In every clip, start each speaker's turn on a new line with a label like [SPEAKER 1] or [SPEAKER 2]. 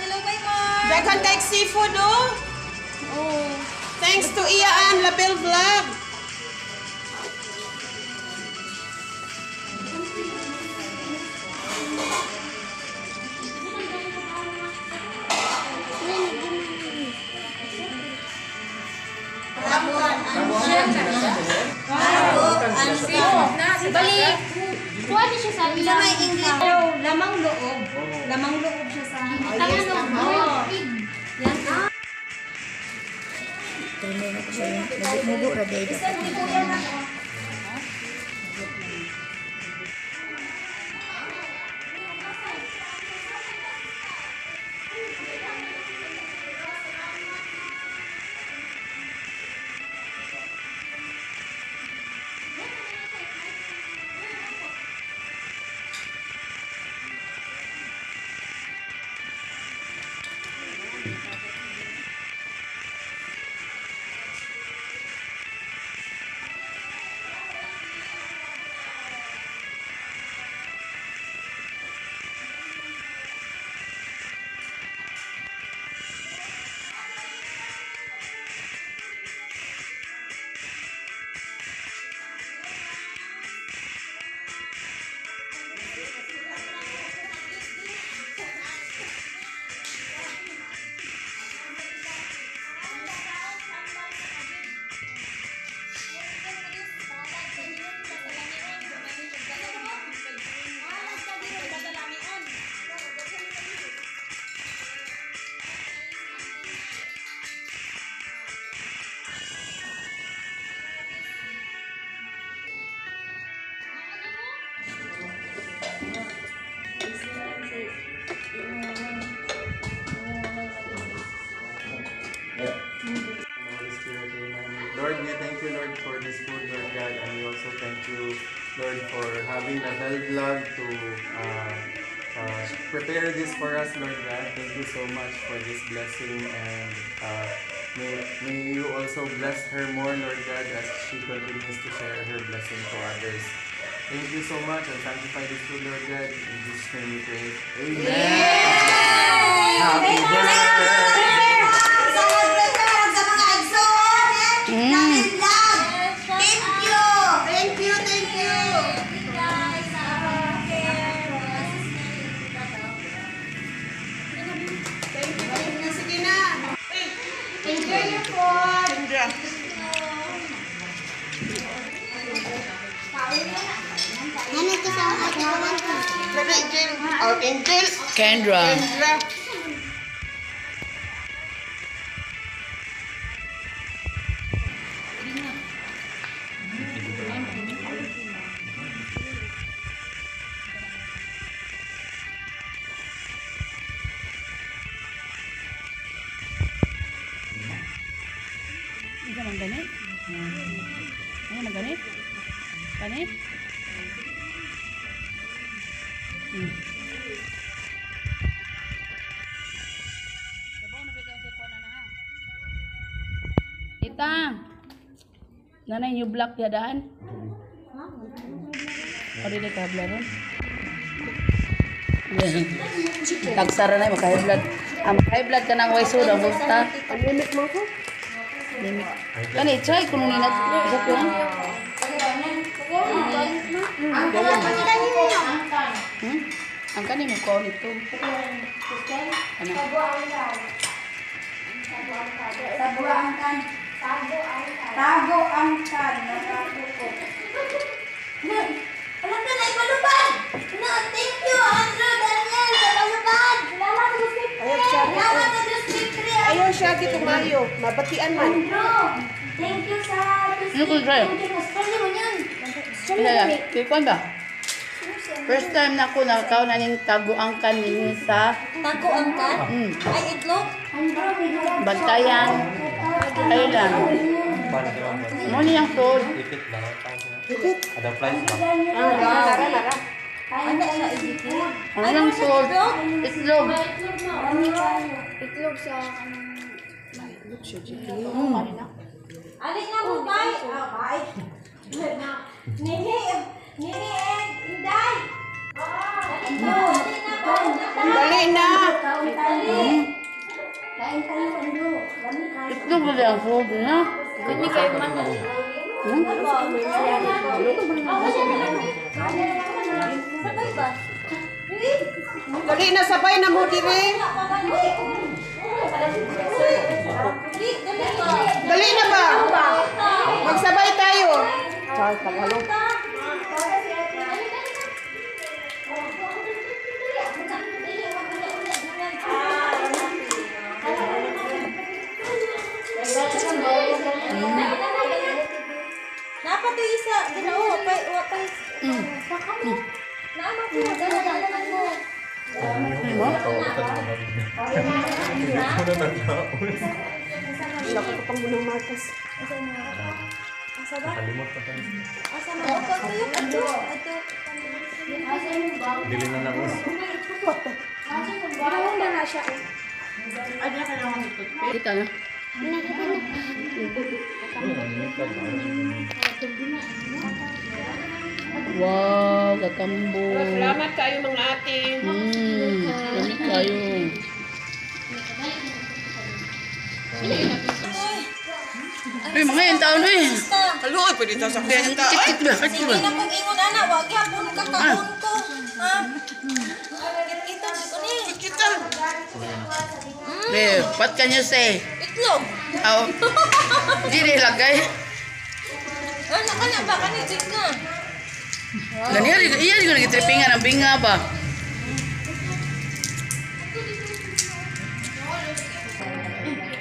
[SPEAKER 1] Hello, bye, Mar.
[SPEAKER 2] Daghan kay seafood oh.
[SPEAKER 1] Oh.
[SPEAKER 2] Thanks to Iaan Label Vlog.
[SPEAKER 3] Bali, kuha di siya sa
[SPEAKER 1] Sa
[SPEAKER 3] iya.
[SPEAKER 1] may English.
[SPEAKER 3] lamang loob. Lamang loob siya sa... No, boiled pig. Yan. Ah,
[SPEAKER 1] Mugo ra day
[SPEAKER 4] Holy Lord, we thank you, Lord, for this food, Lord God, and we also thank you, Lord, for having the Bell Vlog to uh, uh, prepare this for us, Lord God. Thank you so much for this blessing, and uh, may, may you also bless her more, Lord God, as she continues to share her blessing to others. Thank you so much, and sanctify this food, Lord God. In Jesus' name we pray. Amen. Happy birthday!
[SPEAKER 5] Kendra. Kendra. Ita. Nanay new black ya daan. O di ka ron. Tagsara na maka blood. Ang high blood ka ng way soda busta.
[SPEAKER 2] Ang limit mo ko?
[SPEAKER 5] Kani try kuno ni na sa ko. Hmm? Ang kani mo ko nito. Ano?
[SPEAKER 3] Tago ang kan. Natago ko.
[SPEAKER 1] Alam ka na, ipalupad! Na, thank you, Andrew, Daniel, sa palupad! Salamat sa
[SPEAKER 2] Ayaw siya.
[SPEAKER 1] Salamat sa Diyos Victory!
[SPEAKER 2] Ayaw siya gito mayo. Mabatian man.
[SPEAKER 1] Andrew, thank you sa
[SPEAKER 5] Ano try?
[SPEAKER 1] Thank you, Spell mo yan.
[SPEAKER 5] Ila ya, kikon ba? First time na ako nakaw na ning tago ang kanini sa
[SPEAKER 1] Tago ang kan?
[SPEAKER 5] mm,
[SPEAKER 1] Ay, itlog?
[SPEAKER 5] Bantayan Island. Mo ni ang food.
[SPEAKER 4] Ada price ba?
[SPEAKER 2] Ah, nara, nara, nara.
[SPEAKER 1] Ano siya, itlog?
[SPEAKER 5] Ano ang food? Itlog.
[SPEAKER 3] Itlog sa...
[SPEAKER 1] Alin nga mo, bay? Ah, bay. Nini, Nini and Inday. Dali na, dali na, na.
[SPEAKER 2] Dali na.
[SPEAKER 1] Kain tayo. Kain tayo, Ando. Dali, kain.
[SPEAKER 3] Ito ba ang food na?
[SPEAKER 5] Hindi kayo man.
[SPEAKER 1] Sabay ba?
[SPEAKER 2] Dali na sabay na mo dire. Dali na ba? Magsabay tayo.
[SPEAKER 1] Napa to
[SPEAKER 2] Wala ko pang bunang Marcos.
[SPEAKER 1] Asa ba? Asa na? Opo, tuyo, ato, ato.
[SPEAKER 6] Dili na lang.
[SPEAKER 3] Kita na. Wow, katambo.
[SPEAKER 2] Salamat kayo mga ate.
[SPEAKER 3] Hmm, kami kayo. Uy, mga yung taon eh.
[SPEAKER 2] Halo, ay pwede ta sa kwenta. Ay,
[SPEAKER 1] Sige
[SPEAKER 3] ba?
[SPEAKER 1] na pag ingon ana, wag yapon ka kaon ko. Ha? Ito ko ni.
[SPEAKER 2] kita.
[SPEAKER 3] Babe, what can you say?
[SPEAKER 1] Itlog.
[SPEAKER 3] How? Di nilagay.
[SPEAKER 1] Ana kana ba kani jig na?
[SPEAKER 3] Gani, iya, ko nagtitripingan ang binga ba?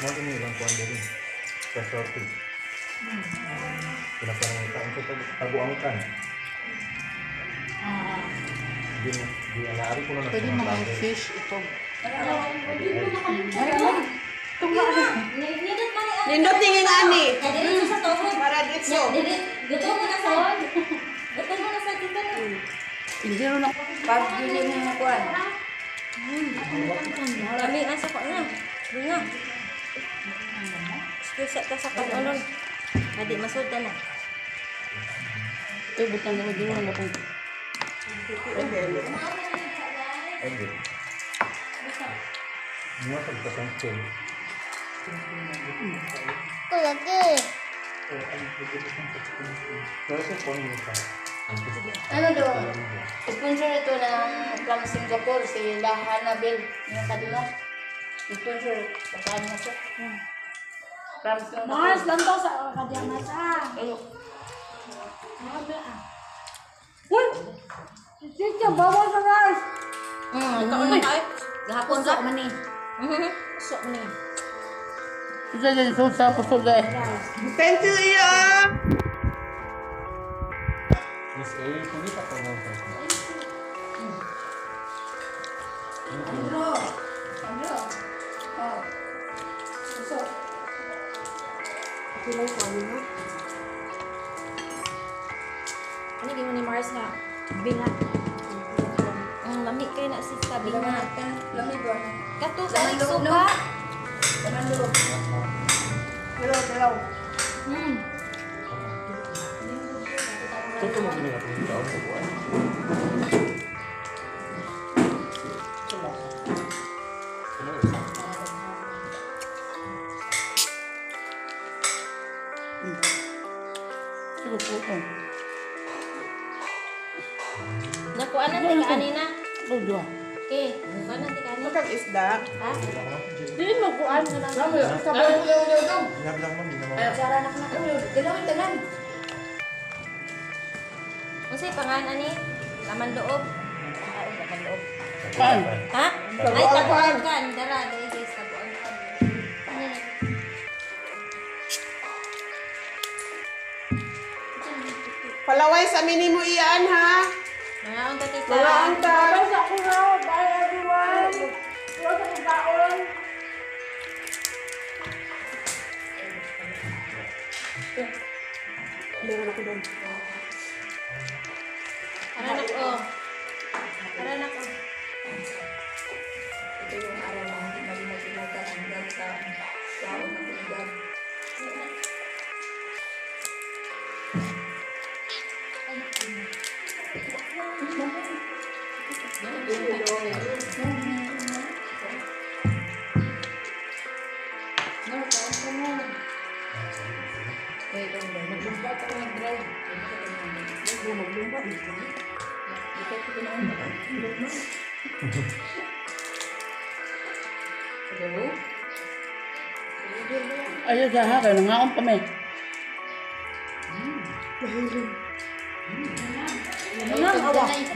[SPEAKER 1] mau
[SPEAKER 6] ini bantuan dari specialty. hmm. kenapa untuk tabu angkan Jadi di di
[SPEAKER 3] fish
[SPEAKER 1] itu. Tunggu ada.
[SPEAKER 2] Nindot ani.
[SPEAKER 1] Jadi sa tawag. Jadi betul. betul. Kita. Bunga. Excuse ta sa kanon. Adi masud na.
[SPEAKER 3] Ito, butang ako dito lang ako.
[SPEAKER 6] Hindi. Mga pagkasang chill. Pero sa phone mo sa
[SPEAKER 5] Ano do? Sponsor ito ng from Singapore, si Lahana Bell. Yung kadino. Ipunso, pagkain na siya. Promise lang.
[SPEAKER 1] Mars lang to sa kadyamas ah.
[SPEAKER 5] Ano? Ano ah? Uy!
[SPEAKER 1] Chicha, bawal sa guys!
[SPEAKER 5] Hmm, ito
[SPEAKER 1] ko
[SPEAKER 5] na
[SPEAKER 1] kayo. Gahapon sa
[SPEAKER 5] kumani. Sok ni.
[SPEAKER 3] Kita jadi susah pusuk deh.
[SPEAKER 2] Thank
[SPEAKER 6] Thank you. Kulay kawin na.
[SPEAKER 1] Ano gingon ni Mars nga? Binga. Ang lami kay na sis.
[SPEAKER 5] Lami ba?
[SPEAKER 1] Kato sa
[SPEAKER 6] may sopa. Laman
[SPEAKER 3] Hmm. Mo.
[SPEAKER 1] Nakuan na ti kanina.
[SPEAKER 3] Ito, diwa.
[SPEAKER 1] Okay, nakuan na ti kanina.
[SPEAKER 2] Makag isda.
[SPEAKER 1] Ha?
[SPEAKER 5] Dili mo kuan na lang.
[SPEAKER 6] Ngablang mo, hindi naman.
[SPEAKER 5] Sara na kana. Dalawin tanan.
[SPEAKER 1] Unsay pangalan ni? Laman loob. Ah, laman loob. Ha? Ay, tabuan kan. Dara, dali guys, tabuan kan.
[SPEAKER 2] Palaway sa mini mo iyan ha.
[SPEAKER 3] Nah, untuk Tita.
[SPEAKER 2] Lantai. Bye
[SPEAKER 3] everyone. Close ang taon.
[SPEAKER 7] Meron ako doon. Ayo jahat kayak ngawam pemain.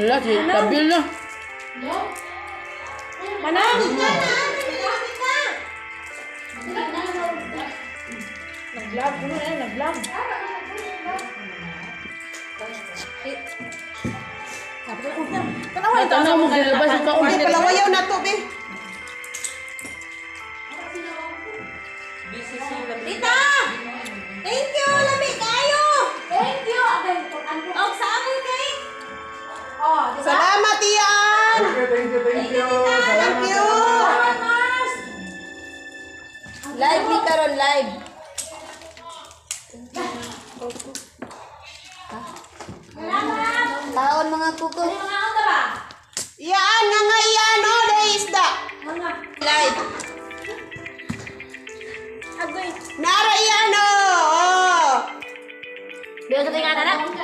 [SPEAKER 7] Lah sih, tapi lah.
[SPEAKER 3] Manang! Nag-vlog. Ano na yan? Nag-vlog.
[SPEAKER 7] Ay, tanaw mo, gilabas.
[SPEAKER 2] Hindi palawayaw na to be.
[SPEAKER 3] Tita! Thank you! Lami kayo! Thank you! Og sa amon kay? Oh, di ba?
[SPEAKER 2] Salamat.
[SPEAKER 6] Thank you, thank you, thank you.
[SPEAKER 2] Thank you.
[SPEAKER 1] Live ni karon live. Taon mga kuko.
[SPEAKER 3] Ba?
[SPEAKER 2] Iyan nga nga iyan oh, day isda.
[SPEAKER 3] Mga.
[SPEAKER 2] Live.
[SPEAKER 3] Agoy.
[SPEAKER 2] Nara iyan oh. oh.
[SPEAKER 3] Bilang sa tingin anak?